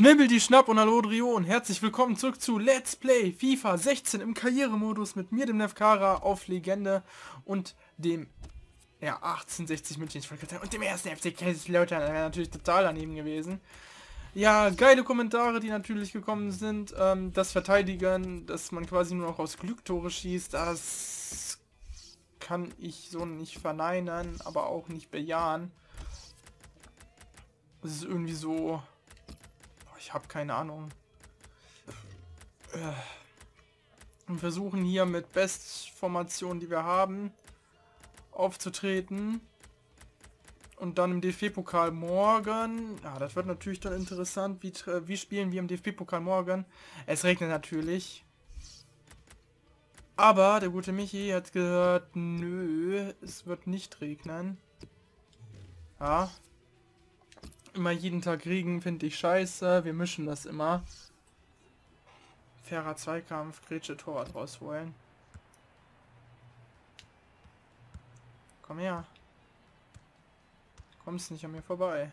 Schnibbel die Schnapp und hallo Drio und herzlich willkommen zurück zu Let's Play FIFA 16 im Karrieremodus mit mir, dem Nefkara, auf Legende und dem ja, 1860 München ich wollte gerade sagen, und dem ersten FC Kaiserslautern, das wäre natürlich total daneben gewesen. Ja, geile Kommentare, die natürlich gekommen sind. Ähm, das Verteidigen, dass man quasi nur noch aus Glücktore schießt, das kann ich so nicht verneinen, aber auch nicht bejahen. Es ist irgendwie so... Ich habe keine Ahnung. Äh, Wir versuchen hier mit Bestformationen, die wir haben, aufzutreten. Und dann im DFB-Pokal morgen. Ja, das wird natürlich dann interessant. Wie, wie spielen wir im DFB-Pokal morgen? Es regnet natürlich. Aber der gute Michi hat gehört, nö, es wird nicht regnen. Ja. Immer jeden Tag Regen finde ich scheiße. Wir mischen das immer. Fairer Zweikampf, Grätsche Torwart rausholen. Komm her. Kommst nicht an mir vorbei.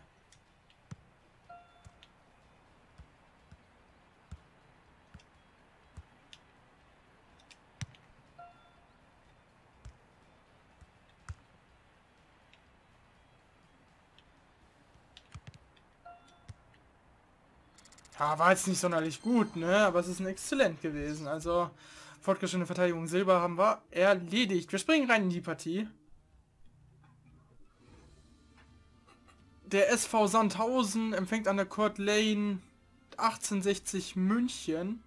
Ja, war jetzt nicht sonderlich gut, ne? Aber es ist ein Exzellent gewesen. Also, fortgeschrittene Verteidigung Silber haben wir erledigt. Wir springen rein in die Partie. Der SV Sandhausen empfängt an der Court Lane 1860 München.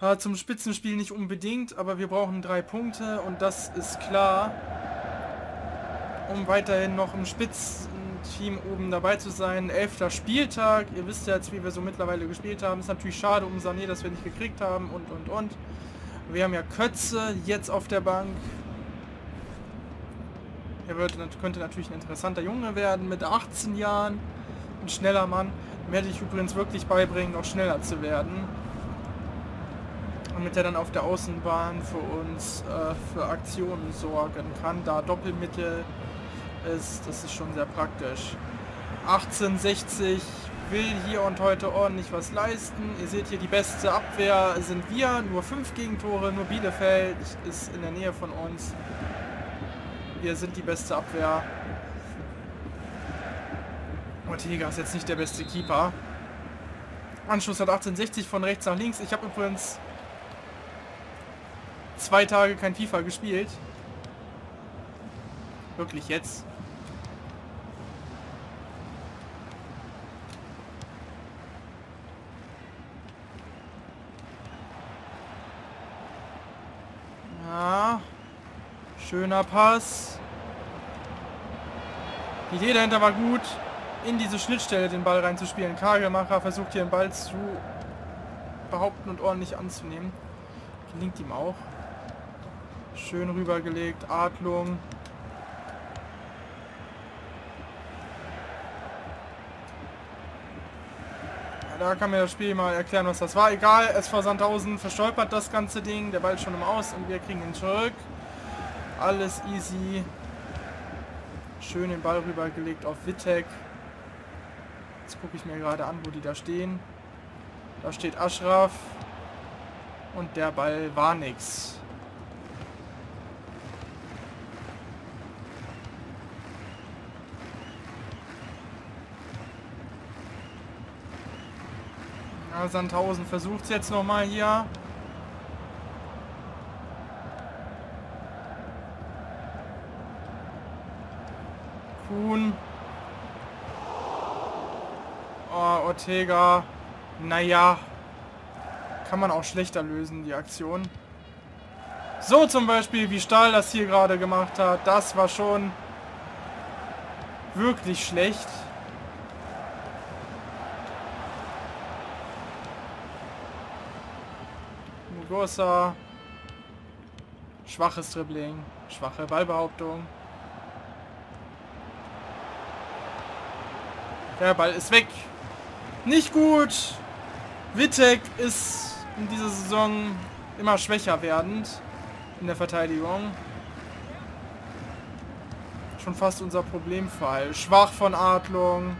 Ja, zum Spitzenspiel nicht unbedingt, aber wir brauchen drei Punkte und das ist klar, um weiterhin noch im Spitzenteam oben dabei zu sein. Elfter Spieltag, ihr wisst ja jetzt, wie wir so mittlerweile gespielt haben. Ist natürlich schade um Sané, dass wir nicht gekriegt haben und und und. Wir haben ja Kötze jetzt auf der Bank. Er wird, könnte natürlich ein interessanter Junge werden mit 18 Jahren. Ein schneller Mann. Dem werde ich übrigens wirklich beibringen, noch schneller zu werden. Damit er dann auf der Außenbahn für uns äh, für Aktionen sorgen kann. Da Doppelmittel ist, das ist schon sehr praktisch. 1860 will hier und heute ordentlich was leisten. Ihr seht hier, die beste Abwehr sind wir. Nur 5 Gegentore, nur Bielefeld ist in der Nähe von uns. Wir sind die beste Abwehr. Ortega ist jetzt nicht der beste Keeper. Anschluss hat 1860 von rechts nach links. Ich habe übrigens zwei Tage kein FIFA gespielt. Wirklich jetzt. Schöner Pass. Die Idee dahinter war gut, in diese Schnittstelle den Ball reinzuspielen. Kagelmacher versucht hier den Ball zu behaupten und ordentlich anzunehmen. Gelingt ihm auch. Schön rübergelegt, Adlung. Da kann mir das Spiel mal erklären, was das war. Egal, SV Sandhausen verstolpert das ganze Ding. Der Ball ist schon im Aus und wir kriegen ihn zurück. Alles easy. Schön den Ball rübergelegt auf Wittek. Jetzt gucke ich mir gerade an, wo die da stehen. Da steht Ashraf. Und der Ball war nix. Ja, Sandhausen versucht es jetzt nochmal hier. Kuhn. Oh, Ortega. Naja. Kann man auch schlechter lösen, die Aktion. So zum Beispiel, wie Stahl das hier gerade gemacht hat. Das war schon wirklich schlecht. Mugosa. Schwaches Dribbling. Schwache Ballbehauptung. Der Ball ist weg. Nicht gut. Wittek ist in dieser Saison immer schwächer werdend in der Verteidigung. Schon fast unser Problemfall. Schwach von Adlung.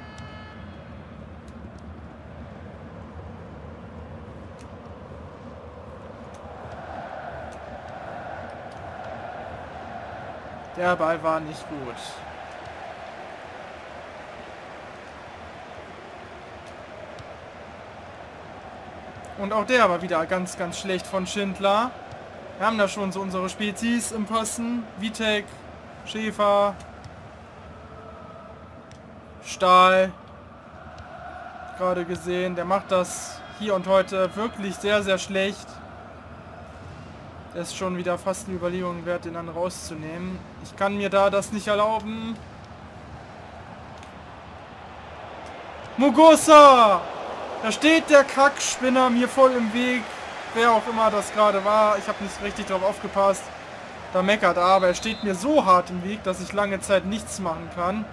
Der Ball war nicht gut. Und auch der war wieder ganz, ganz schlecht von Schindler. Wir haben da schon so unsere Spezies im Posten. Vitek, Schäfer, Stahl. Gerade gesehen, der macht das hier und heute wirklich sehr, sehr schlecht. Das ist schon wieder fast eine Überlegung wert, den dann rauszunehmen. Ich kann mir da das nicht erlauben. Mugosa! Da steht der Kackspinner mir voll im Weg. Wer auch immer das gerade war. Ich habe nicht richtig drauf aufgepasst. Da meckert er, aber er steht mir so hart im Weg, dass ich lange Zeit nichts machen kann.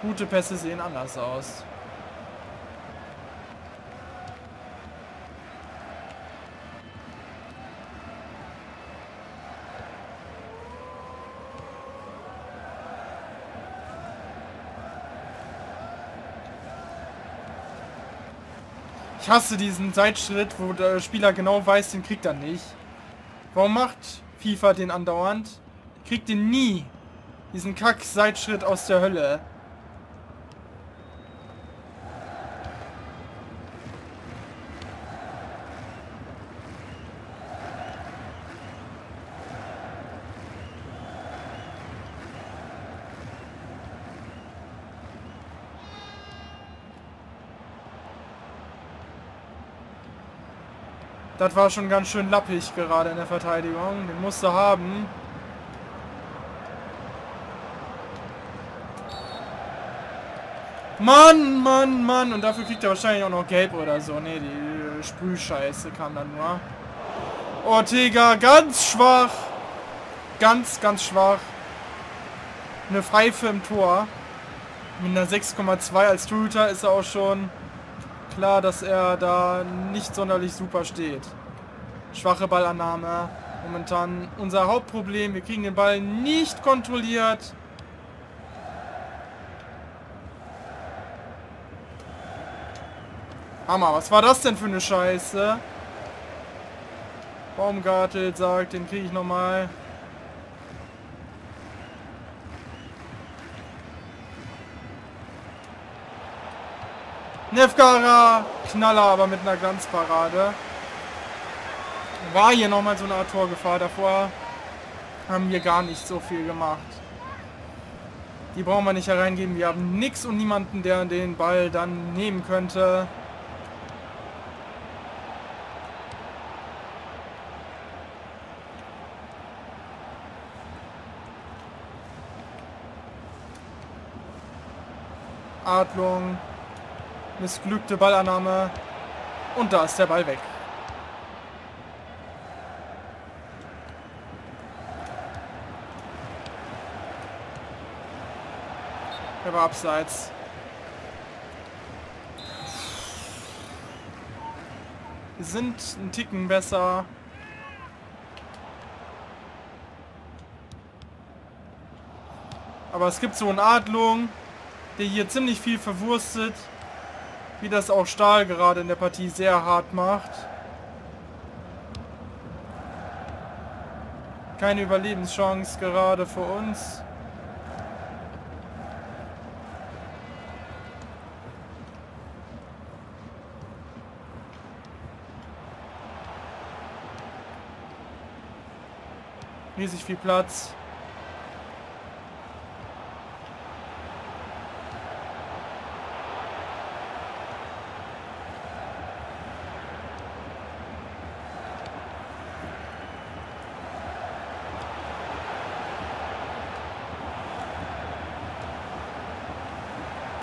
Gute Pässe sehen anders aus. Hasse diesen Seitschritt, wo der Spieler genau weiß, den kriegt er nicht. Warum macht FIFA den andauernd? Kriegt den nie. Diesen Kack-Seitschritt aus der Hölle. Das war schon ganz schön lappig gerade in der Verteidigung. Den musste haben. Mann, Mann, Mann. Und dafür kriegt er wahrscheinlich auch noch gelb oder so. Ne, die Sprühscheiße kam dann nur. Ortega, ganz schwach. Ganz, ganz schwach. Eine Pfeife im Tor. Mit einer 6,2 als Torhüter ist er auch schon klar, dass er da nicht sonderlich super steht. Schwache Ballannahme. Momentan unser Hauptproblem. Wir kriegen den Ball nicht kontrolliert. Hammer, was war das denn für eine Scheiße? Baumgartel sagt, den kriege ich nochmal. Nevgara, Knaller, aber mit einer Glanzparade. War hier nochmal so eine Art Torgefahr. Davor haben wir gar nicht so viel gemacht. Die brauchen wir nicht hereingeben. Wir haben nichts und niemanden, der den Ball dann nehmen könnte. Adlung. Missglückte Ballannahme. Und da ist der Ball weg. Er war abseits. Wir sind ein Ticken besser. Aber es gibt so eine Adlung, der hier ziemlich viel verwurstet. Wie das auch Stahl gerade in der Partie sehr hart macht. Keine Überlebenschance gerade für uns. Riesig viel Platz.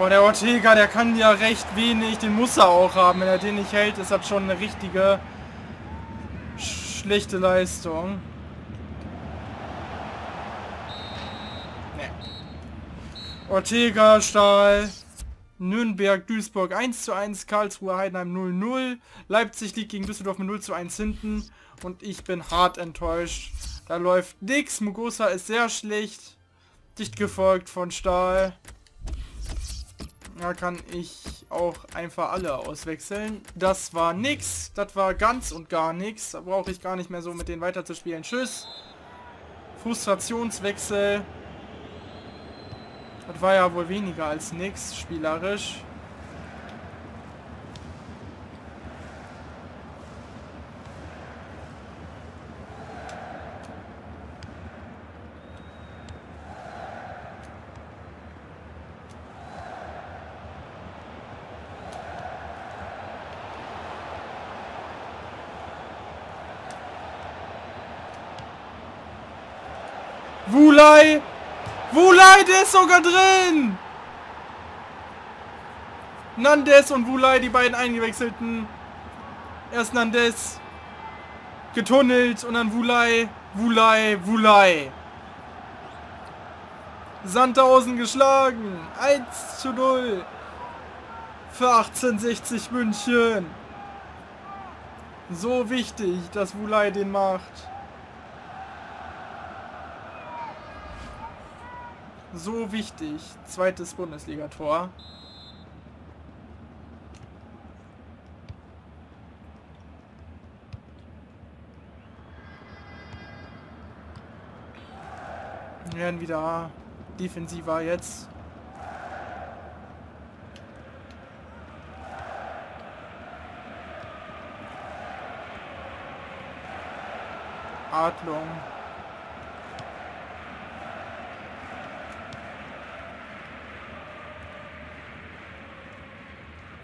Aber der Ortega, der kann ja recht wenig, den muss er auch haben. Wenn er den nicht hält, ist das schon eine richtige schlechte Leistung. Nee. Ortega, Stahl, Nürnberg, Duisburg 1 zu 1, Karlsruhe, Heidenheim 0 0. Leipzig liegt gegen Düsseldorf mit 0 zu 1 hinten. Und ich bin hart enttäuscht. Da läuft nix. Mugosa ist sehr schlecht. Dicht gefolgt von Stahl. Da kann ich auch einfach alle auswechseln. Das war nix. Das war ganz und gar nichts. Da brauche ich gar nicht mehr so mit denen weiterzuspielen. Tschüss. Frustrationswechsel. Das war ja wohl weniger als nix, spielerisch. Wulai! Wulai, der ist sogar drin! Nandes und Wulai, die beiden eingewechselten. Erst Nandes getunnelt und dann Wulai, Wulai, Wulai. Sandhausen geschlagen. 1 zu 0. Für 1860 München. So wichtig, dass Wulai den macht. So wichtig. Zweites Bundesligator. Wir werden wieder defensiver jetzt. Adlung.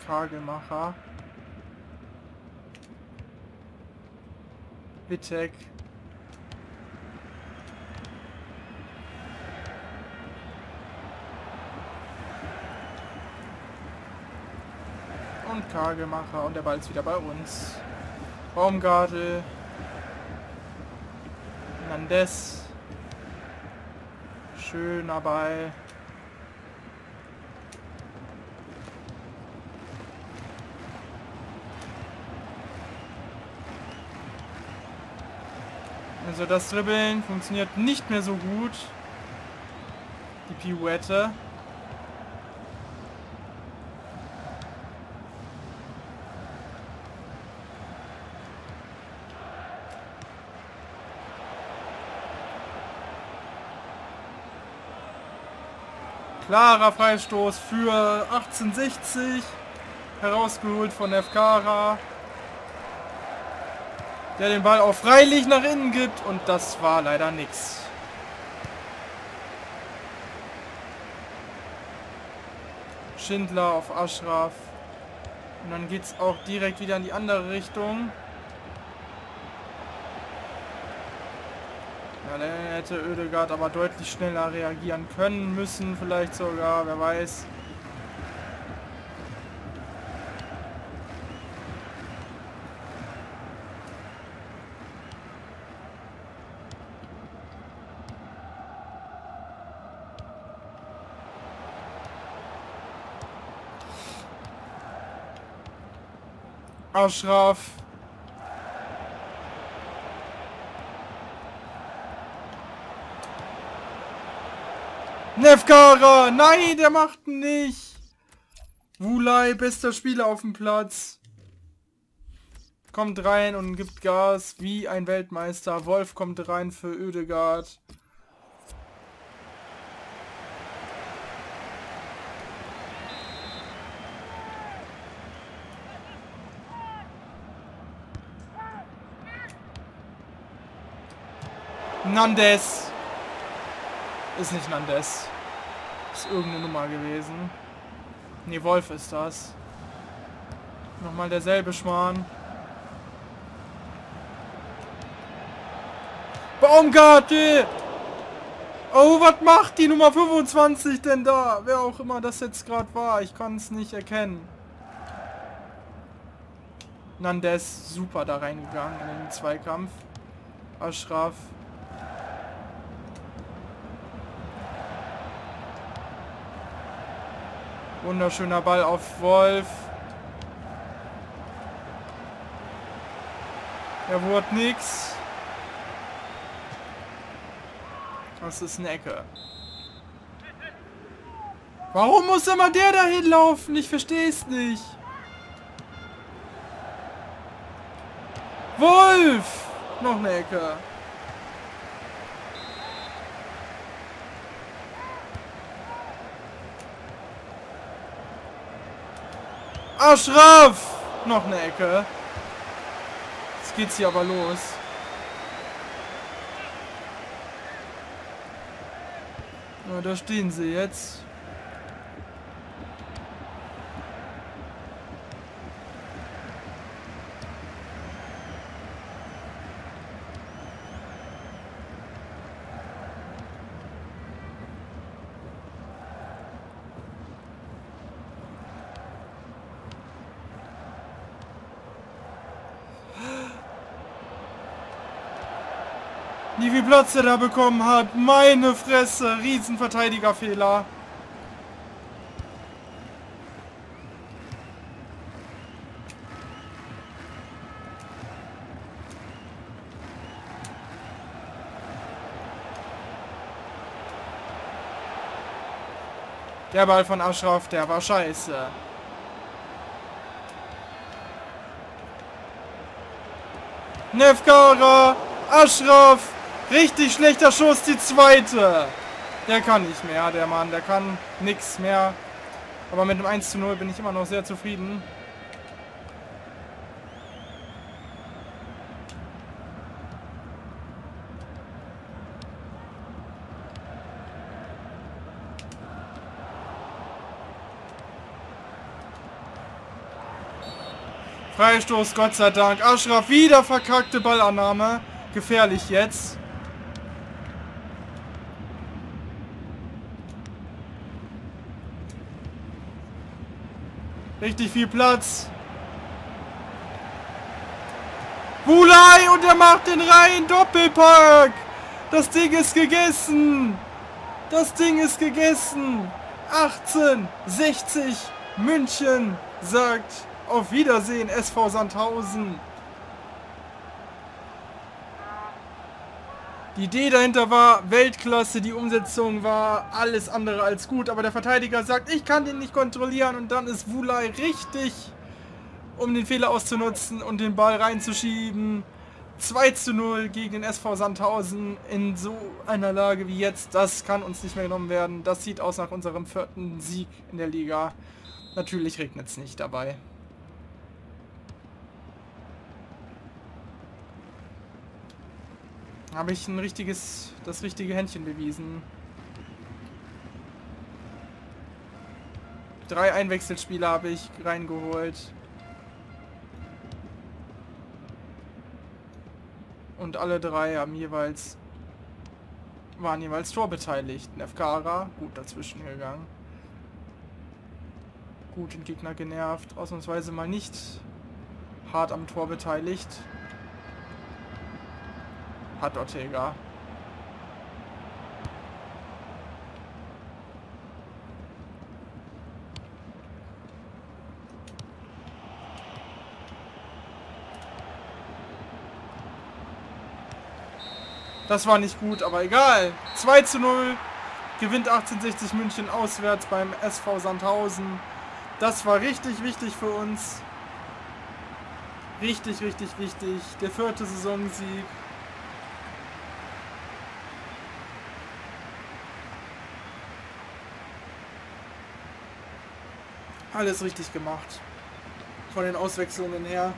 Kagelmacher. Wittek. Und Kagelmacher und der Ball ist wieder bei uns. Baumgartel. Nandes. Schöner Ball. Also das Dribbeln funktioniert nicht mehr so gut. Die Pirouette. Klarer Freistoß für 1860. Herausgeholt von Efkara der den Ball auch freilich nach innen gibt und das war leider nix. Schindler auf Ashraf. Und dann geht es auch direkt wieder in die andere Richtung. Ja, dann hätte Oedegaard aber deutlich schneller reagieren können müssen, vielleicht sogar, wer weiß. Ashraf. Nefkara! Nein, der macht nicht! Wulai, bester Spieler auf dem Platz. Kommt rein und gibt Gas wie ein Weltmeister. Wolf kommt rein für Ödegard. Nandes. Ist nicht Nandes. Ist irgendeine Nummer gewesen. Ne, Wolf ist das. Nochmal derselbe Schmarrn. Baumgartel! Oh, was macht die Nummer 25 denn da? Wer auch immer das jetzt gerade war. Ich kann es nicht erkennen. Nandes super da reingegangen in den Zweikampf. Ashraf Wunderschöner Ball auf Wolf. Er wurde nix. Das ist eine Ecke. Warum muss immer der dahin laufen? Ich verstehe es nicht. Wolf! Noch eine Ecke. Aschraf! Noch eine Ecke. Jetzt geht's hier aber los. Na, da stehen sie jetzt. Wie viel Platz er da bekommen hat. Meine Fresse. Riesenverteidigerfehler. Der Ball von Aschraf, der war scheiße. Nefkara, Aschraf, richtig schlechter Schuss, die zweite. Der kann nicht mehr, der Mann, der kann nix mehr. Aber mit dem 1 zu 0 bin ich immer noch sehr zufrieden. Freistoß, Gott sei Dank. Aschraf wieder verkackte Ballannahme. Gefährlich jetzt. Richtig viel Platz. Bulai und er macht den rein. Doppelpack. Das Ding ist gegessen. Das Ding ist gegessen. 1860 München sagt auf Wiedersehen SV Sandhausen. Die Idee dahinter war Weltklasse, die Umsetzung war alles andere als gut, aber der Verteidiger sagt, ich kann den nicht kontrollieren und dann ist Wulai richtig, um den Fehler auszunutzen und den Ball reinzuschieben. 2 zu 0 gegen den SV Sandhausen in so einer Lage wie jetzt, das kann uns nicht mehr genommen werden. Das sieht aus nach unserem vierten Sieg in der Liga. Natürlich regnet es nicht dabei. Habe ich ein richtiges, das richtige Händchen bewiesen. Drei Einwechselspieler habe ich reingeholt. Und alle drei haben jeweils waren jeweils torbeteiligt. Nefkara, gut dazwischen gegangen. Gut den Gegner genervt. Ausnahmsweise mal nicht hart am Tor beteiligt hat Ortega. Das war nicht gut, aber egal. 2 zu 0 gewinnt 1860 München auswärts beim SV Sandhausen. Das war richtig wichtig für uns. Richtig, richtig wichtig. Der vierte Saisonsieg. Alles richtig gemacht. Von den Auswechslungen her.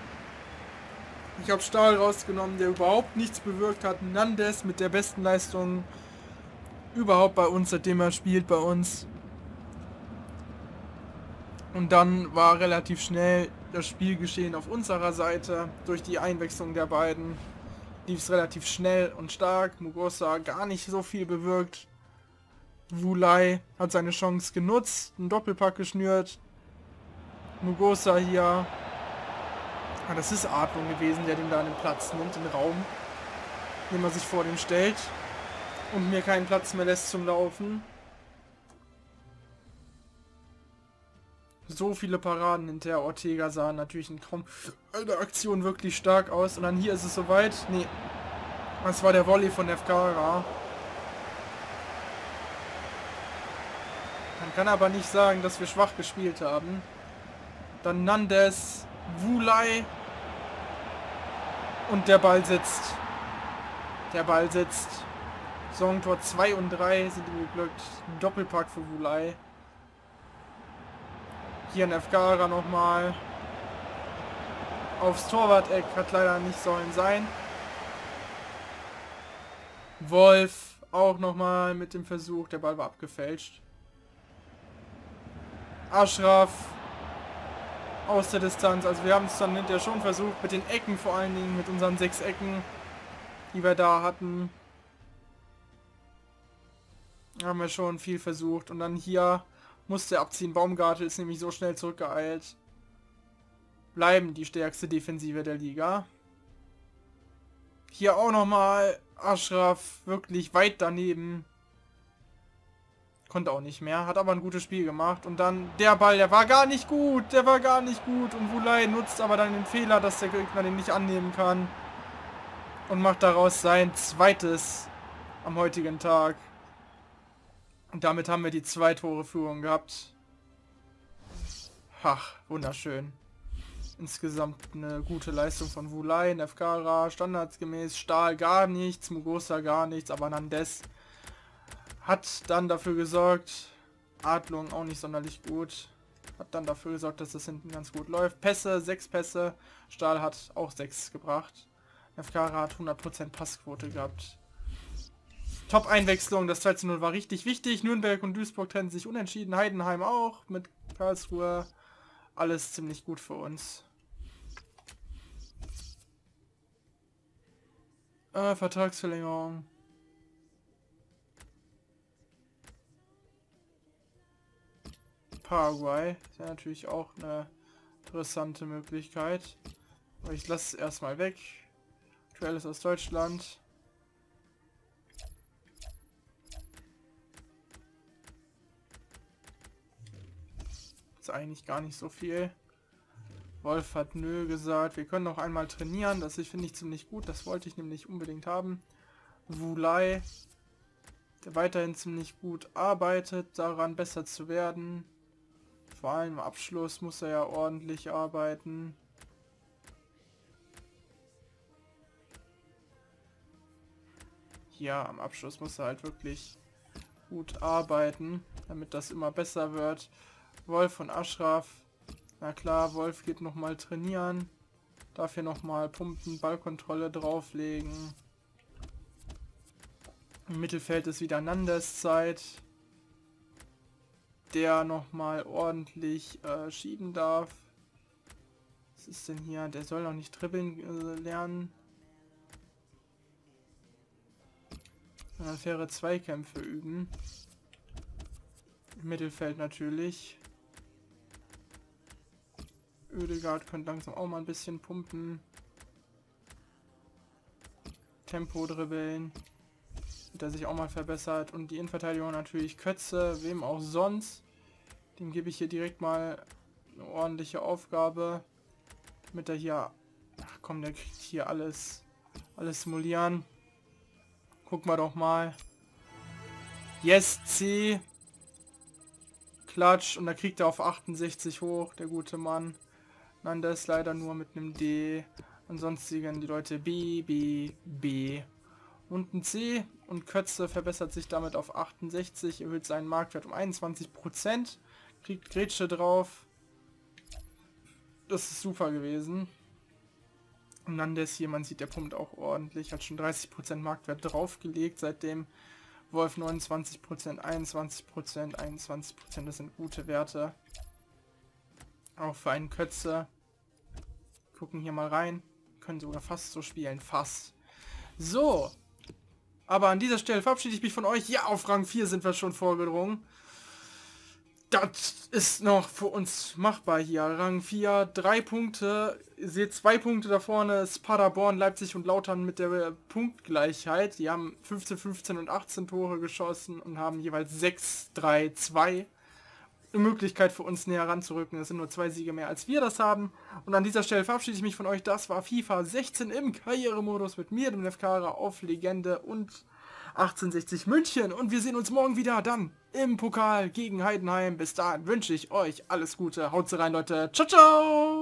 Ich habe Stahl rausgenommen, der überhaupt nichts bewirkt hat. Nandes mit der besten Leistung überhaupt bei uns, seitdem er spielt bei uns. Und dann war relativ schnell das Spielgeschehen auf unserer Seite. Durch die Einwechslung der beiden lief es relativ schnell und stark. Mugosa gar nicht so viel bewirkt. Wulai hat seine Chance genutzt, einen Doppelpack geschnürt. Mugosa hier. Ah, das ist Atmung gewesen, der den da den Platz nimmt, den Raum, den man sich vor dem stellt und mir keinen Platz mehr lässt zum Laufen. so viele Paraden hinter Ortega sahen natürlich in kaum einer Aktion wirklich stark aus. Und dann hier ist es soweit. Nee, das war der Volley von Nefkara. Man kann aber nicht sagen, dass wir schwach gespielt haben. Dann Nandes, Wulai und der Ball sitzt. Der Ball sitzt. Saisontor 2 und 3 sind ihm geglückt. Doppelpack für Wulai. Hier ein Efgara nochmal. Aufs Torwart-Eck hat leider nicht sollen sein. Wolf auch nochmal mit dem Versuch. Der Ball war abgefälscht. Ashraf aus der Distanz. Also wir haben es dann hinterher schon versucht, mit den Ecken vor allen Dingen, mit unseren sechs Ecken, die wir da hatten. Haben wir schon viel versucht. Und dann hier musste er abziehen. Baumgartel ist nämlich so schnell zurückgeeilt. Bleiben die stärkste Defensive der Liga. Hier auch nochmal Ashraf wirklich weit daneben. Konnte auch nicht mehr, hat aber ein gutes Spiel gemacht. Und dann der Ball, der war gar nicht gut, der war gar nicht gut. Und Wulai nutzt aber dann den Fehler, dass der Gegner den nicht annehmen kann. Und macht daraus sein zweites am heutigen Tag. Und damit haben wir die zwei Tore Führung gehabt. Ach, wunderschön. Insgesamt eine gute Leistung von Wulai, Nefkara, standardsgemäß, Stahl gar nichts, Mugosa gar nichts, aber Nandes hat dann dafür gesorgt, Adlung auch nicht sonderlich gut. Hat dann dafür gesorgt, dass das hinten ganz gut läuft. Pässe, sechs Pässe. Stahl hat auch sechs gebracht. Nefkara hat 100% Passquote gehabt. Top-Einwechslung, das 2 zu 0 war richtig wichtig. Nürnberg und Duisburg trennen sich unentschieden. Heidenheim auch mit Karlsruhe. Alles ziemlich gut für uns. Äh, Vertragsverlängerung. Paraguay. Ist ja natürlich auch eine interessante Möglichkeit. Aber ich lasse es erstmal weg. Aktuell ist aus Deutschland. Ist eigentlich gar nicht so viel. Wolf hat nö gesagt. Wir können noch einmal trainieren. Das finde ich ziemlich gut. Das wollte ich nämlich unbedingt haben. Wulai, der weiterhin ziemlich gut arbeitet, daran besser zu werden. Vor allem im Abschluss muss er ja ordentlich arbeiten. Ja, am Abschluss muss er halt wirklich gut arbeiten, damit das immer besser wird. Wolf und Ashraf. Na klar, Wolf geht nochmal trainieren. Darf hier nochmal Pumpen, Ballkontrolle drauflegen. Im Mittelfeld ist wieder Nandes Zeit der nochmal ordentlich äh, schieben darf. Was ist denn hier? Der soll noch nicht dribbeln äh, lernen. Sondern faire Zweikämpfe üben. Im Mittelfeld natürlich. Ödegard könnte langsam auch mal ein bisschen pumpen. Tempo dribbeln. Wird er sich auch mal verbessert. Und die Innenverteidigung natürlich Kötze, wem auch sonst. Dem gebe ich hier direkt mal eine ordentliche Aufgabe. Damit er hier... Ach komm, der kriegt hier alles, alles simulieren. Gucken wir doch mal. Yes, C. Klatsch. Und da kriegt er auf 68 hoch, der gute Mann. Nein, der ist leider nur mit einem D. Ansonsten die Leute B, B, B. Und ein C. Und Kötze verbessert sich damit auf 68, erhöht seinen Marktwert um 21% kriegt Grätsche drauf. Das ist super gewesen. Und dann der hier, man sieht, der pumpt auch ordentlich. Hat schon 30% Marktwert draufgelegt, seitdem Wolf 29%, 21%, 21%, das sind gute Werte. Auch für einen Kötze. Gucken hier mal rein. Können sogar fast so spielen. Fast. So. Aber an dieser Stelle verabschiede ich mich von euch. Ja, auf Rang 4 sind wir schon vorgedrungen das ist noch für uns machbar hier. Rang 4, 3 Punkte. Ihr seht zwei Punkte da vorne ist Paderborn, Leipzig und Lautern mit der Punktgleichheit. Die haben 15, 15 und 18 Tore geschossen und haben jeweils 6, 3, 2. eine Möglichkeit für uns näher ranzurücken. Es sind nur zwei Siege mehr, als wir das haben. Und an dieser Stelle verabschiede ich mich von euch. Das war FIFA 16 im Karrieremodus mit mir, dem Lefkara, auf Legende und 1860 München. Und wir sehen uns morgen wieder dann im Pokal gegen Heidenheim. Bis dahin wünsche ich euch alles Gute. Haut rein, Leute. Ciao, ciao!